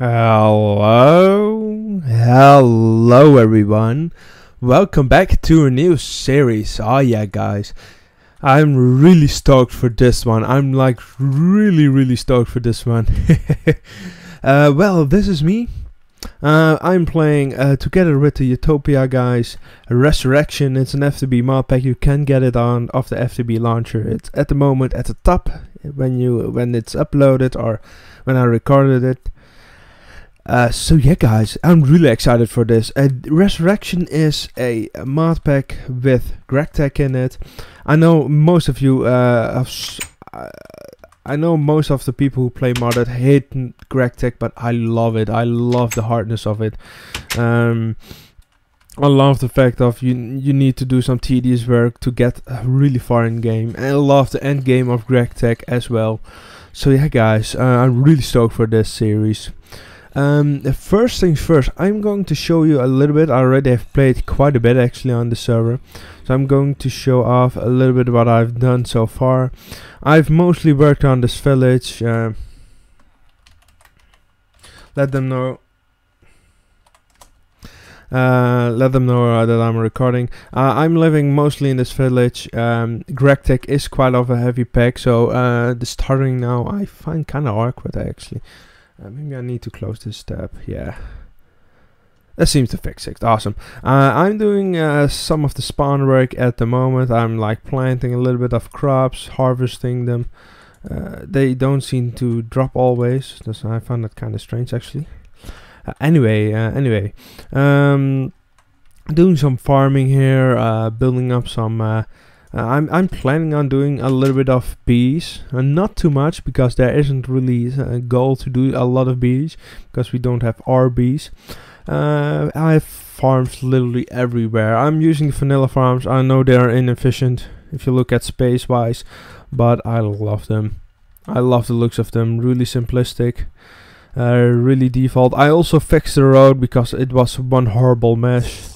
Hello, hello everyone. Welcome back to a new series. Oh yeah, guys. I'm really stoked for this one. I'm like really, really stoked for this one. uh, well, this is me. Uh, I'm playing uh, together with the Utopia guys. Resurrection. It's an FTB mod pack. You can get it on off the FTB launcher. It's at the moment at the top when you when it's uploaded or when I recorded it. Uh, so yeah, guys, I'm really excited for this. Uh, Resurrection is a mod pack with GregTech in it. I know most of you, uh, uh, I know most of the people who play modded hate GregTech, but I love it. I love the hardness of it. Um, I love the fact of you you need to do some tedious work to get really far in game, and I love the end game of GregTech as well. So yeah, guys, uh, I'm really stoked for this series. Um, first things first, I'm going to show you a little bit. I already have played quite a bit actually on the server, so I'm going to show off a little bit what I've done so far. I've mostly worked on this village. Uh, let them know. Uh, let them know uh, that I'm recording. Uh, I'm living mostly in this village. Um, GregTech is quite of a heavy pack, so uh, the starting now I find kind of awkward actually. Uh, maybe I need to close this tab. Yeah. That seems to fix it. Awesome. Uh, I'm doing uh, some of the spawn work at the moment. I'm like planting a little bit of crops, harvesting them. Uh, they don't seem to drop always. That's, I found that kind of strange actually. Uh, anyway, uh, anyway, um, doing some farming here, building up some uh, uh, I'm I'm planning on doing a little bit of bees, uh, not too much because there isn't really a goal to do a lot of bees because we don't have RBs. Uh, I have farms literally everywhere. I'm using vanilla farms. I know they are inefficient if you look at space wise, but I love them. I love the looks of them. Really simplistic. Uh, really default. I also fixed the road because it was one horrible mess.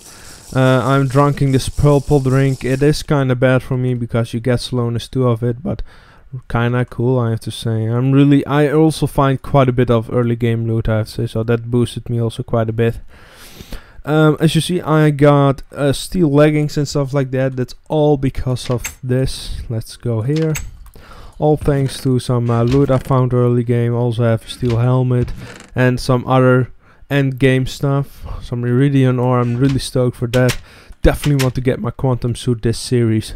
Uh, I'm drinking this purple drink. It is kind of bad for me because you get slowness too of it, but kind of cool, I have to say. I'm really. I also find quite a bit of early game loot, I have to say, so that boosted me also quite a bit. Um, as you see, I got uh, steel leggings and stuff like that. That's all because of this. Let's go here. All thanks to some uh, loot I found early game. Also have a steel helmet and some other end game stuff. Some iridium ore. I'm really stoked for that. Definitely want to get my quantum suit this series.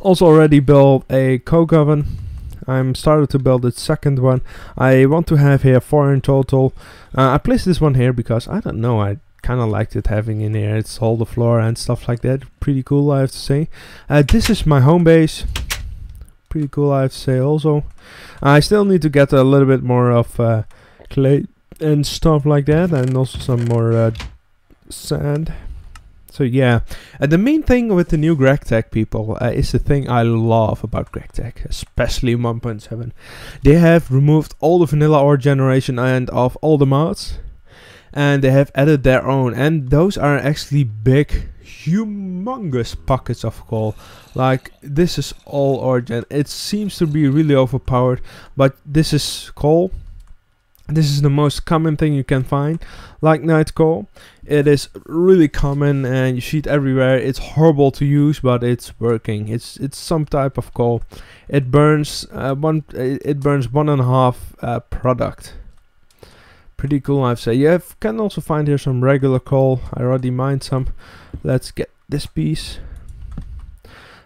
Also already built a coke oven. I'm started to build the second one. I want to have here four in total. Uh, I placed this one here because I don't know. I kind of liked it having in here. It's all the floor and stuff like that. Pretty cool, I have to say. Uh, this is my home base. Pretty cool, I have to say. Also, I still need to get a little bit more of uh, clay and stuff like that, and also some more uh, sand. So yeah, and the main thing with the new GregTech people uh, is the thing I love about GregTech, especially 1.7. They have removed all the vanilla ore generation and of all the mods, and they have added their own, and those are actually big, humongous pockets of coal. Like this is all ore gen. It seems to be really overpowered, but this is coal. This is the most common thing you can find, like night coal. It is really common and you see it everywhere. It's horrible to use, but it's working. It's it's some type of coal. It burns uh, one. It burns one and a half uh, product. Pretty cool, I'd say. You have, can also find here some regular coal. I already mined some. Let's get this piece.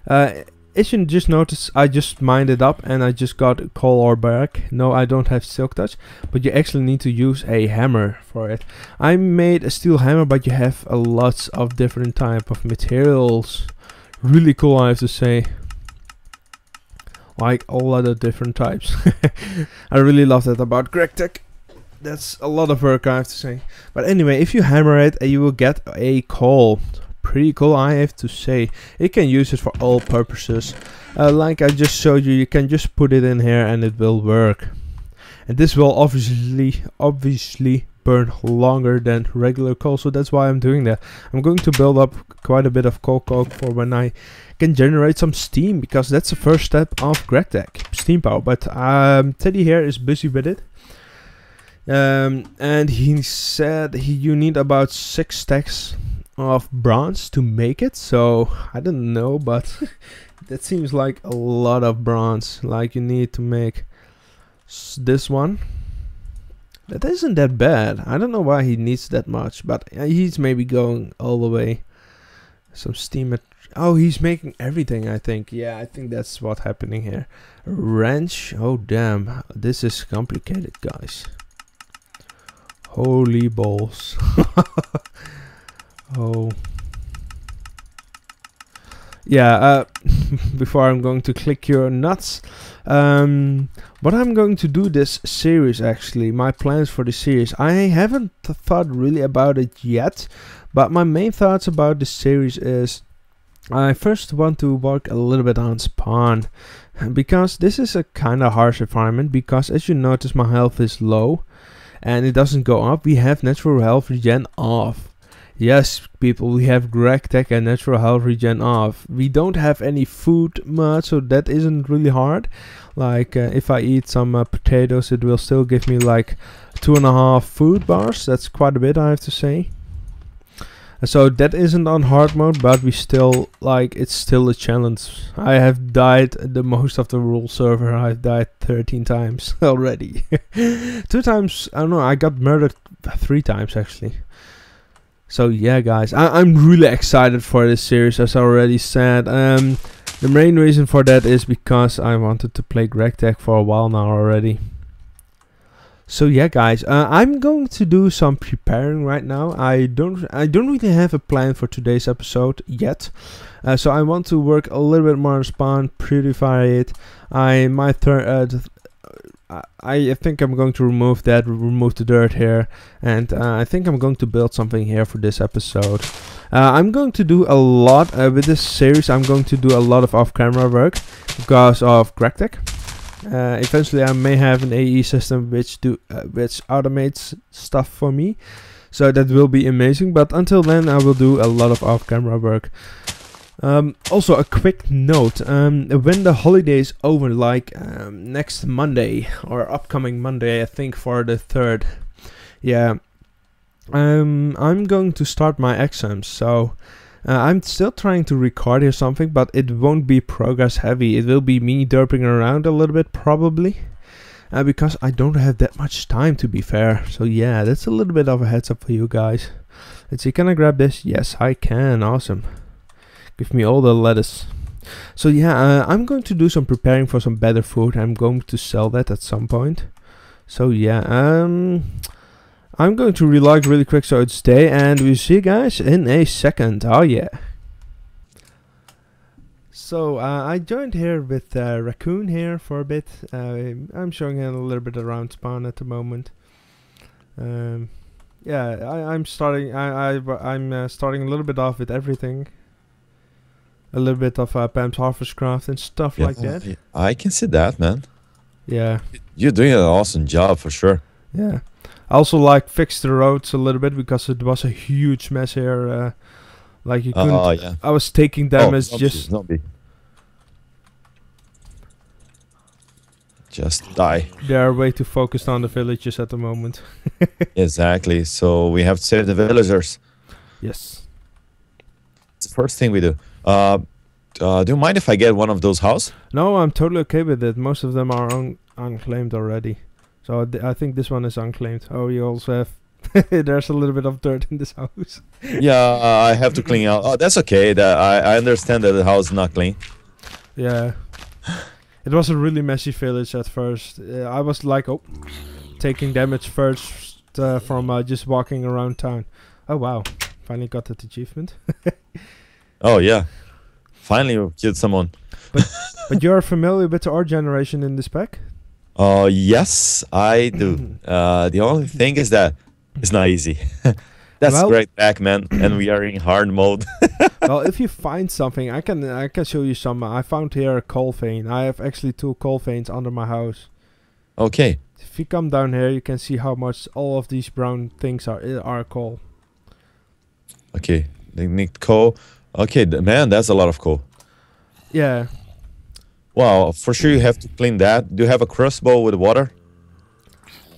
Uh, you just noticed, I just mined it up and I just got coal ore back. No, I don't have silk touch, but you actually need to use a hammer for it. I made a steel hammer, but you have a lots of different type of materials. Really cool, I have to say. Like a lot of different types. I really love that about GregTech. That's a lot of work, I have to say. But anyway, if you hammer it, uh, you will get a coal pretty cool I have to say. You can use it for all purposes. Uh, like I just showed you you can just put it in here and it will work. And this will obviously obviously burn longer than regular coal so that's why I'm doing that. I'm going to build up quite a bit of coal coke for when I can generate some steam because that's the first step of GregTech steam power. But um, Teddy here is busy with it. Um, and he said he, you need about six stacks of bronze to make it. So I don't know, but that seems like a lot of bronze. Like you need to make this one. That isn't that bad. I don't know why he needs that much, but uh, he's maybe going all the way. Some steam. oh, he's making everything. I think. Yeah, I think that's what's happening here. Wrench. Oh damn, this is complicated, guys. Holy balls. oh. Yeah. Uh, before I'm going to click your nuts. Um, what I'm going to do this series actually, my plans for the series. I haven't th thought really about it yet, but my main thoughts about the series is I first want to work a little bit on spawn because this is a kind of harsh environment because as you notice my health is low and it doesn't go up. We have natural health regen off. Yes, people, we have GregTech and Natural Health Regen off. We don't have any food much, so that isn't really hard. Like, uh, if I eat some uh, potatoes, it will still give me like two and a half food bars. That's quite a bit, I have to say. So that isn't on hard mode, but we still, like, it's still a challenge. I have died the most of the rule server. I've died 13 times already. Two times, I don't know, I got murdered three times actually. So yeah, guys, I am really excited for this series, as I already said. Um, the main reason for that is because I wanted to play GregTech for a while now already. So yeah, guys, uh, I'm going to do some preparing right now. I don't, I don't really have a plan for today's episode yet. Uh, so I want to work a little bit more on spawn, purify it. I might uh, I think I'm going to remove that, remove the dirt here, and uh, I think I'm going to build something here for this episode. Uh, I'm going to do a lot uh, with this series. I'm going to do a lot of off-camera work because of GregTech. Uh, eventually, I may have an AE system which do uh, which automates stuff for me, so that will be amazing. But until then, I will do a lot of off-camera work. Um, also, a quick note: um, when the holiday is over, like um, next Monday or upcoming Monday, I think for the third, yeah, um, I'm going to start my exams. So uh, I'm still trying to record here something, but it won't be progress heavy. It will be me derping around a little bit, probably. Uh, because I don't have that much time to be fair. So yeah, that's a little bit of a heads up for you guys. Let's see, can I grab this? Yes, I can. Awesome. Give me all the lettuce. So yeah, uh, I'm going to do some preparing for some better food. I'm going to sell that at some point. So yeah, um, I'm going to relog really quick so it's day and we'll see you guys in a second. Oh yeah. So uh, I joined here with uh, Raccoon here for a bit. Uh, I'm showing him a little bit around spawn at the moment. Um, yeah, I, am starting. I, I I'm uh, starting a little bit off with everything a little bit of uh, Pam's Harvest Craft and stuff yeah, like that. I can see that, man. Yeah. You're doing an awesome job for sure. Yeah. I also like fixed the roads a little bit because it was a huge mess here. Uh, like you couldn't. Oh, yeah. I was taking damage oh, just. Just die. They are way too focused on the villages at the moment. exactly. So we have to save the villagers. Yes. It's the first thing we do. Uh, uh, do you mind if I get one of those house? No, I'm totally okay with it. Most of them are un unclaimed already. So I think this one is unclaimed. Oh, you also have... There's a little bit of dirt in this house. yeah, uh, I have to clean out. Oh, that's okay. That I, I understand that the house is not clean. Yeah. It was a really messy village at first. Uh, I was like, oh, taking damage first uh, from uh, just walking around town. Oh, wow. Finally got that achievement. Oh yeah, finally you killed someone. But but you're familiar with our generation in this pack? Oh uh, yes, I do. uh, the only thing is that it's not easy. That's well, great back, man, and we are in hard mode. well, if you find something, I can I can show you some. I found here a coal vein. I have actually two coal veins under my house. Okay. If you come down here, you can see how much all of these brown things are are coal. Okay, they need coal. Okay, man, that's a lot of coal. Yeah. Wow, for sure you have to clean that. Do you have a crossbow with water?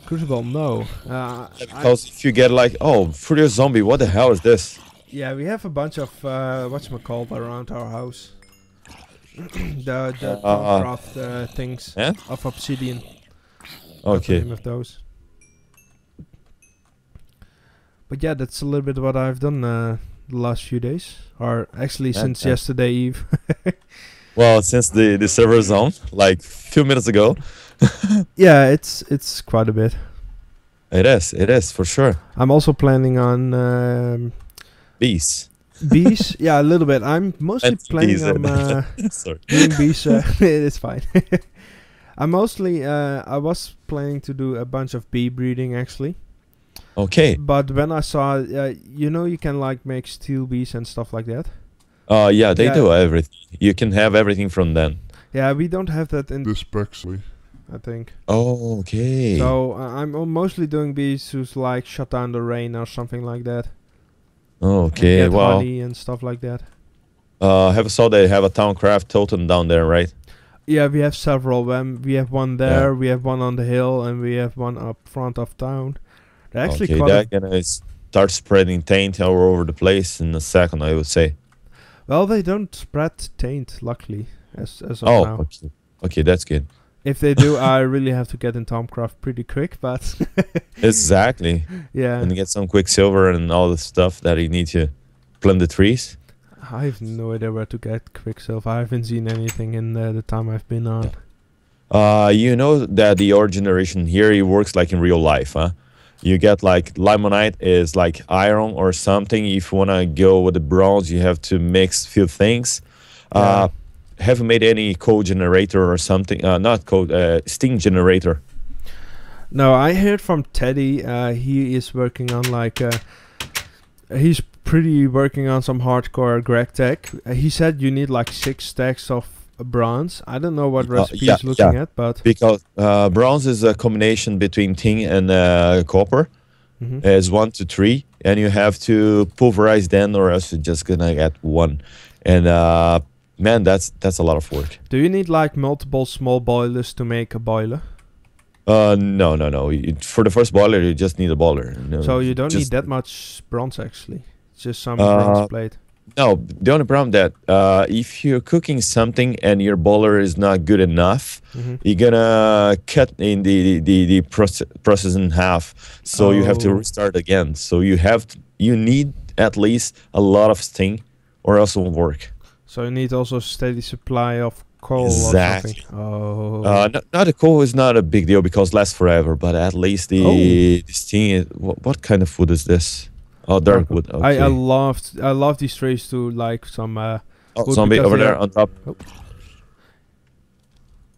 Crucible, no. Uh, because I, if you get like, oh, Furious Zombie, what the hell is this? Yeah, we have a bunch of uh, whatchamacallit around our house. the the uh, craft uh, things yeah? of obsidian. Okay. Of those. But yeah, that's a little bit what I've done uh, the last few days, or actually since yesterday eve. well, since the the server zone, like few minutes ago. yeah, it's it's quite a bit. It is. It is for sure. I'm also planning on um, bees. Bees, yeah, a little bit. I'm mostly planning on uh, doing bees. Uh, it's fine. I'm mostly. Uh, I was planning to do a bunch of bee breeding actually. Okay. But when I saw, uh, you know, you can like make steel bees and stuff like that. Uh, yeah, they yeah. do everything. You can have everything from them. Yeah, we don't have that in this Bexley. I think. Oh, okay. So uh, I'm mostly doing bees who's like shut down the rain or something like that. Oh, okay. And well, honey and stuff like that. Uh, have saw they have a Thaumcraft totem down there, right? Yeah, we have several. Um, we have one there, yeah. we have one on the hill, and we have one up front of town. They're actually okay, that gonna start spreading taint all over the place in a second, I would say. Well, they don't spread taint, luckily, as as of oh, now. okay, okay, that's good. If they do, I really have to get in Thaumcraft pretty quick, but exactly. Yeah. And get some quicksilver and all the stuff that you need to plant the trees. I have no idea where to get quicksilver. I haven't seen anything in uh, the time I've been on. Uh, you know that the ore generation here it works like in real life, huh? You get like limonite is like iron or something. If you wanna go with the bronze, you have to mix few things. Yeah. Uh, have you made any code generator or something? Uh, not code, uh, steam generator. No, I heard from Teddy. Uh, he is working on like uh, he's pretty working on some hardcore GregTech. he said you need like six stacks of bronze. I don't know what uh, recipe yeah, he's looking yeah. at, but because uh, bronze is a combination between tin and uh, copper. Mm-hmm. It's one to three, and you have to pulverize then, or else you're just gonna get one. And uh, Man, that's that's a lot of work. Do you need like multiple small boilers to make a boiler? Uh, no, no, no. for the first boiler, you just need a boiler. No, so you don't need that much bronze actually. It's just some uh, bronze plate. No, the only problem that uh, if you're cooking something and your boiler is not good enough, mm-hmm. you're gonna cut in the the, the process, process in half. So oh. you have to oh. restart again. So you have to, you need at least a lot of steam, or else it won't work. So you need also steady supply of coal exactly. Oh. Uh, no, no, the coal is not a big deal because lasts forever. But at least the oh. thing. Is, what, what, kind of food is this? Oh, wood. Okay. I I loved I love these trees to like some. Uh, oh, zombie over there on top. Oh.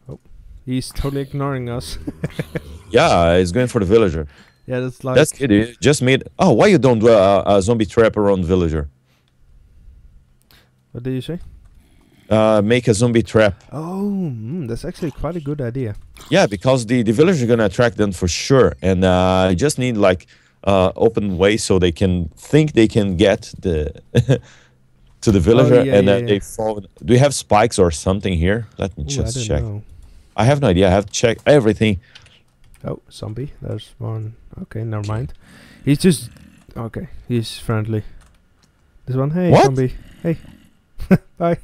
oh. He's totally ignoring us. yeah, he's going for the villager. Yeah, that's like. That's good. just made. Oh, why you don't do a, a zombie trap around villager? What did you say? Uh, make a zombie trap. Oh, mm, that's actually quite a good idea. Yeah, because the, the villagers are gonna attract them for sure, and uh, I just need like uh, open way so they can think they can get the to the villager, oh, yeah, and yeah, then yeah. they fall. Do we have spikes or something here? Let me Ooh, just I check. Know. I have no idea. I have to check everything. Oh, zombie. There's one. Okay, never mind. He's just okay. He's friendly. This one. Hey, what? zombie. Hey. Bye.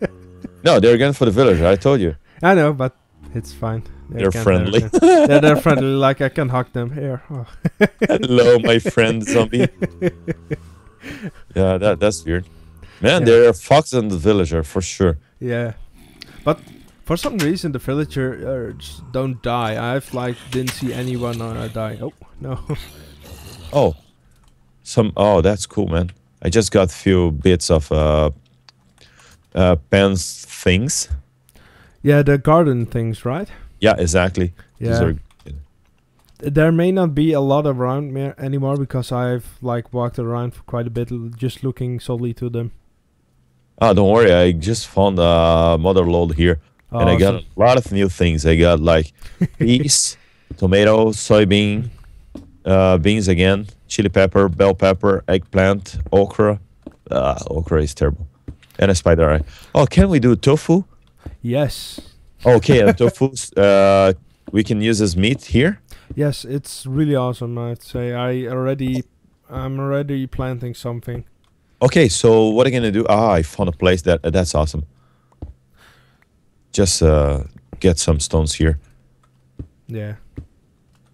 no, they're again for the villager. I told you. I know, but it's fine. They are friendly. They're, yeah, they're friendly. Like I can hug them here. Oh. Hello, my friend zombie. yeah, that that's weird. Man, yeah. there are fox and the villager for sure. Yeah, but for some reason the villagers don't die. I've like didn't see anyone uh, die. Oh no. oh, some. Oh, that's cool, man. I just got a few bits of uh, uh, Pam's things. Yeah, the garden things, right? Yeah, exactly. Yeah. There may not be a lot around me anymore because I've like walked around for quite a bit, just looking solely to them. Ah, don't worry. I just found a mother load here, oh, and I got a lot of new things. I got like peas, tomato, soybean, uh, beans again, chili pepper, bell pepper, eggplant, okra. Uh, okra is terrible and a spider eye. Oh, can we do tofu? Yes. Okay, tofu. Uh, we can use as meat here. Yes, it's really awesome. I'd say I already, I'm already planting something. Okay, so what are you gonna do? Ah, I found a place that that's awesome. Just uh, get some stones here. Yeah.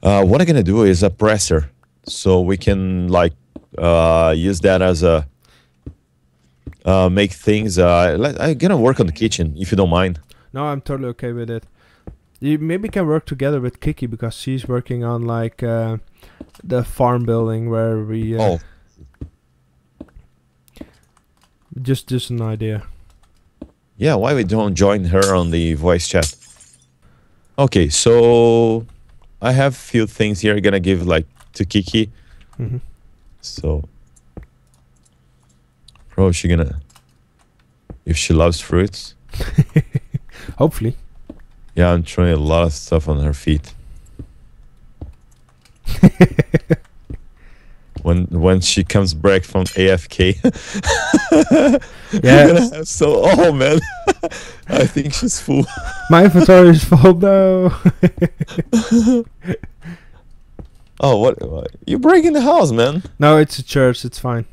Uh, what I'm gonna do is a presser, so we can like uh, use that as a uh, make things. Uh, let, I'm gonna work on the kitchen if you don't mind. No, I'm totally okay with it. You maybe can work together with Kiki because she's working on like uh, the farm building where we. Uh, Oh, Just, just an idea. yeah. Why we don't join her on the voice chat? Okay, so I have few things here. gonna give like to Kiki. hmm So, bro, she gonna if she loves fruits. Hopefully. Yeah, I'm trying a lot of stuff on her feet. when when she comes back from AFK, Yeah. I'm gonna have so oh man, I think she's full. My inventory is full though. Oh, what, what? You breaking the house, man? no, it's a church. It's fine.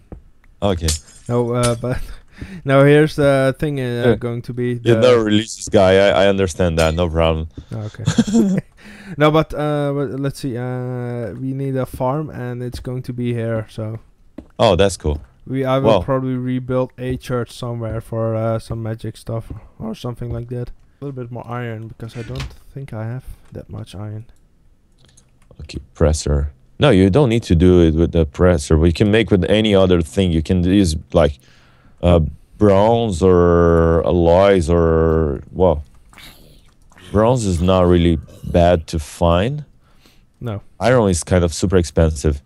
Okay, No, uh, but no. Here's the thing. Uh, Yeah. going to be. you The, never release this guy. I, I understand that. No problem. Oh, okay. no, but uh, but let's see. Uh, we need a farm, and it's going to be here. So Oh, that's cool. we I will Well. probably rebuild a church somewhere for uh, some magic stuff or something like that. A little bit more iron because I don't think I have that much iron. Okay, presser. No, you don't need to do it with the presser. We can make with any other thing. You can use like uh, bronze or alloys or well, bronze is not really bad to find. No. Iron is kind of super expensive,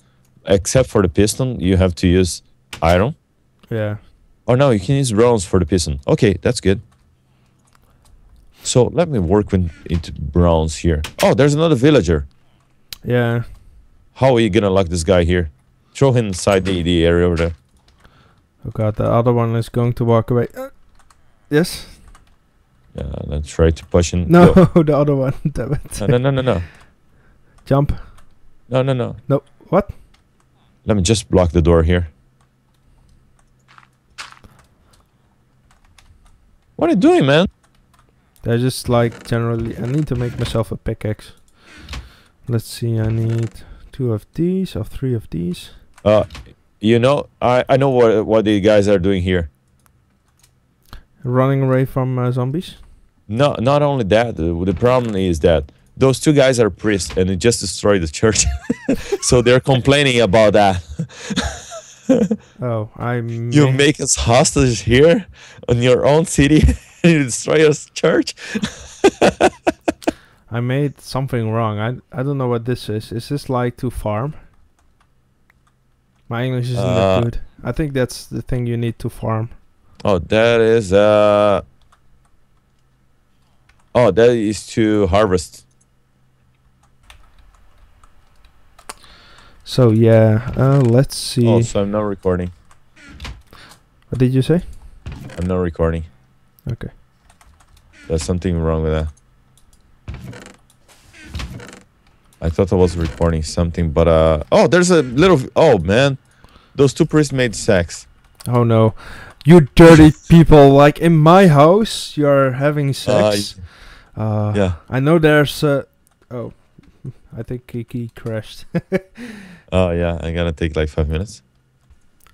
except for the piston. You have to use iron. Yeah. Oh no, you can use bronze for the piston. Okay, that's good. So let me work with into bronze here. Oh, there's another villager. Yeah. How are you gonna lock this guy here? Throw him inside the, the area over there. Oh god, the other one is going to walk away. Uh, yes. Yeah, then try to push him. No, the other one. Damn it. no, no, no, no, no, Jump. no, no, no. No, what? Let me just block the door here. What are you doing, man? They're just like generally. I need to make myself a pickaxe. Let's see. I need two of these or three of these. Uh, you know, I I know what what the guys are doing here. Running away from uh, zombies. No, not only that. The, the problem is that those two guys are priests, and they just destroyed the church. so they're complaining about that. Oh, I. You make us hostage here in your own city and you destroy our church? I made something wrong. I I don't know what this is. Is this like to farm? My English isn't Uh, that good. I think that's the thing you need to farm. Oh, that is uh Oh, that is to harvest. So yeah, uh, let's see. Oh, so I'm not recording. what did you say? I'm not recording. Okay. There's something wrong with that. I thought I was recording something, but uh oh, there's a little oh man. Those two priests made sex. Oh no, you dirty people! Like in my house, you're having Uh, sex. Uh, yeah. I know there's. Uh, oh, I think Kiki crashed. Oh yeah, I'm gonna take like five minutes.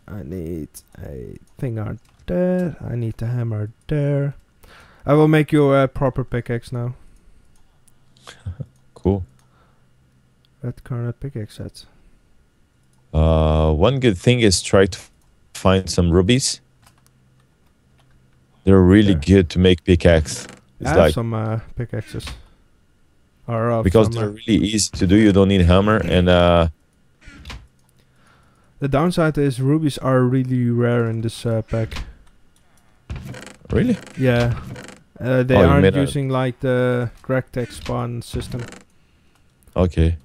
I need a thing out there. I need a hammer there. I will make you a proper pickaxe now. That current pickaxe set. Uh, one good thing is try to find some rubies. They're really Yeah. good to make pickaxe. I have like some uh, pickaxes. Or uh, because some, they're uh, really easy to do. You don't need hammer and uh the downside is rubies are really rare in this uh, pack. really. Yeah. Uh, they Oh, aren't using like the GregTech spawn system. Okay.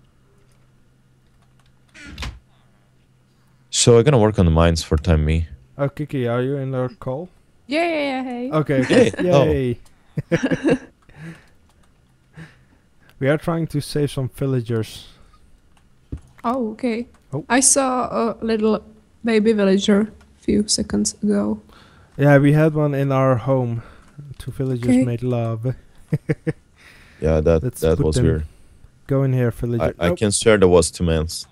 So I'm gonna work on the mines for time me. Oh, Kiki, are you in the call? Yeah, yeah, yeah. Hey. Okay. okay. Hey, oh. We are trying to save some villagers Oh, okay. Oh. I saw a little baby villager a few seconds ago. Yeah, we had one in our home. Two villagers Okay. made love. Yeah, that Let's that was them- weird. Go in here, villager. I, I Nope. can swear there was two mans.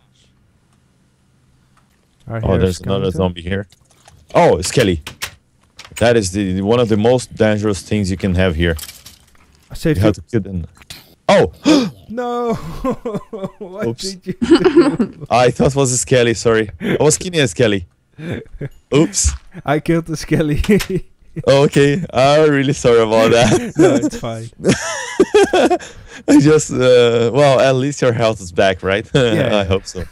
Our Oh, there's another zombie here. Oh, Skelly. That is the one of the most dangerous things you can have here. I saved You have to kill them. Oh, No! what Oops. did you do? I thought it was a Skelly. Sorry, I was killing a Skelly. Oops. I killed the skelly. Okay, I'm really sorry about that. no, it's fine. I just, uh, well, at least your health is back, right? Yeah. I hope so.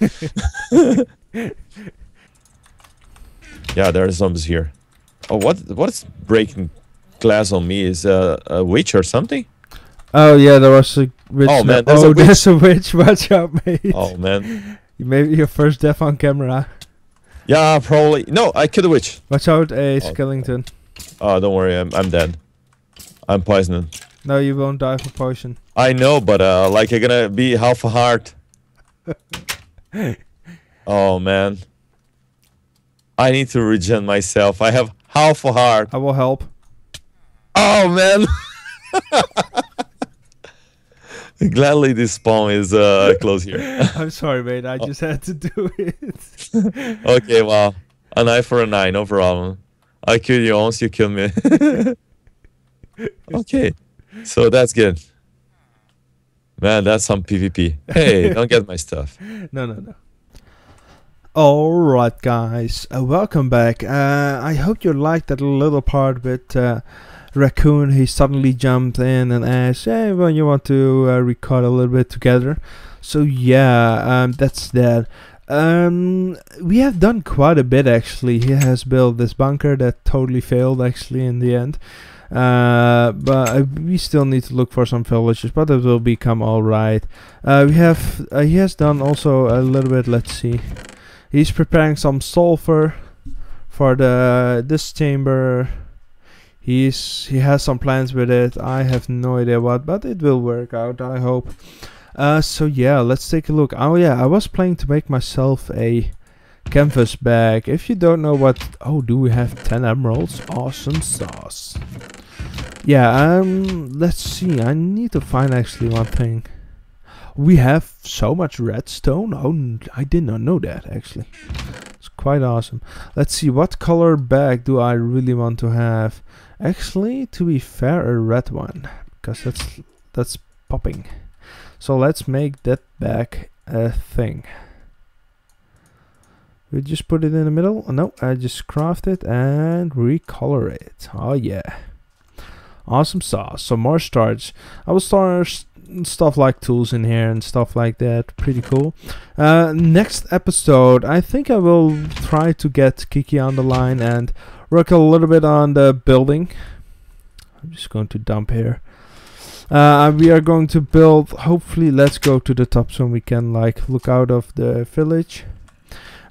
Yeah, there are zombies here. Oh, what? What's breaking glass on me? Is uh, a witch or something? Oh yeah, there was a witch. Oh, man, there's a oh, witch. there's a witch. Watch out, mate. Oh man. Maybe your first death on camera. Yeah, probably. No, I killed a witch. Watch out, a Oh. skeleton. Oh, don't worry, I'm I'm dead. I'm poisoned. No, you won't die for poison. I know, but uh, like you're gonna be half a heart. oh man. I need to regen myself. I have half a heart. I will help. Oh man. Gladly this spawn is uh close here. I'm sorry, mate. I just had to do it. okay, well, an eye for an eye, no problem. I kill you once, you kill me. okay, so that's good. Man, that's some PvP. Hey, don't get my stuff. no, no, no. Alright, guys. Uh, welcome back. Uh, I hope you liked that little part with uh, Raccoon. He suddenly jumped in and asked, Hey, well, you want to uh, record a little bit together? So, yeah, um, that's that. Um, we have done quite a bit actually. He has built this bunker that totally failed actually in the end. Uh, but uh, we still need to look for some villages, but it will become alright. Uh, we have uh, he has done also a little bit. Let's see, he's preparing some sulfur for the this chamber. He's he has some plans with it. I have no idea what, but it will work out. I hope. Uh, so yeah, let's take a look. Oh yeah, I was planning to make myself a canvas bag. If you don't know what, oh, do we have ten emeralds? Awesome sauce. Yeah, um, let's see. I need to find actually one thing. We have so much redstone. Oh, I did not know that actually. It's quite awesome. Let's see, what color bag do I really want to have? Actually, to be fair, a red one, because that's that's popping. So let's make that bag a thing. We just put it in the middle. Oh, no, I just craft it and recolor it. Oh yeah. Awesome sauce. Some more starch. I will store s- stuff like tools in here and stuff like that. Pretty cool. Uh, next episode, I think I will try to get Kiki on the line and work a little bit on the building. I'm just going to dump here. Uh, we are going to build. Hopefully, let's go to the top so we can like look out of the village.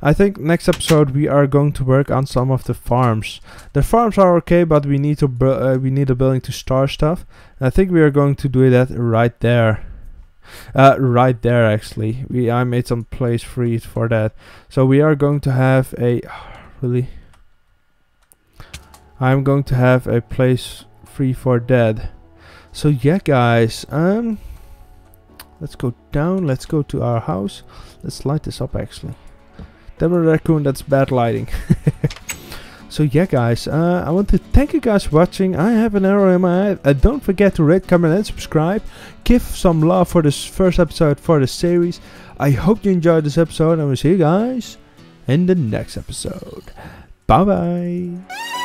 I think next episode we are going to work on some of the farms. The farms are okay, but we need to uh, we need a building to store stuff. I think we are going to do that right there. Uh, right there actually. We I made some place free for that. So we are going to have a really. I'm going to have a place free for that. So yeah, guys. Um, let's go down. Let's go to our house. Let's light this up actually. Devil Raccoon, that's bad lighting. so yeah guys, uh, I want to thank you guys for watching. I have an arrow in my eye. Uh, don't forget to rate, comment and subscribe. Give some love for this first episode for the series. I hope you enjoyed this episode and we'll see you guys in the next episode. Bye bye.